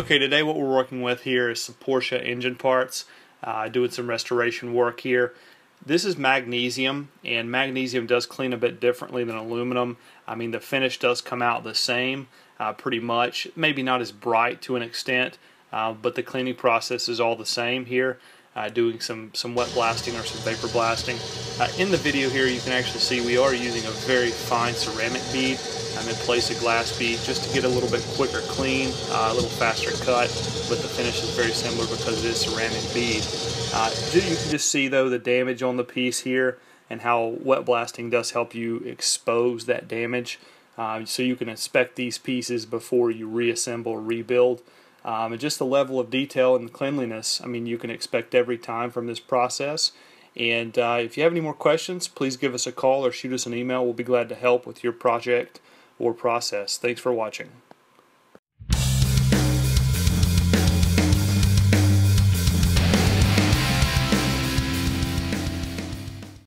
Okay, today what we're working with here is some Porsche engine parts, uh, doing some restoration work here. This is magnesium, and magnesium does clean a bit differently than aluminum. I mean, the finish does come out the same, uh, pretty much. Maybe not as bright to an extent, uh, but the cleaning process is all the same here uh, doing some, some wet blasting or some vapor blasting. Uh, in the video here you can actually see we are using a very fine ceramic bead um, in place of glass bead just to get a little bit quicker clean, uh, a little faster cut, but the finish is very similar because it is ceramic bead. Uh, you can just see though the damage on the piece here and how wet blasting does help you expose that damage. Uh, so you can inspect these pieces before you reassemble or rebuild. Um, and just the level of detail and cleanliness, I mean, you can expect every time from this process. And uh, if you have any more questions, please give us a call or shoot us an email. We'll be glad to help with your project or process. Thanks for watching.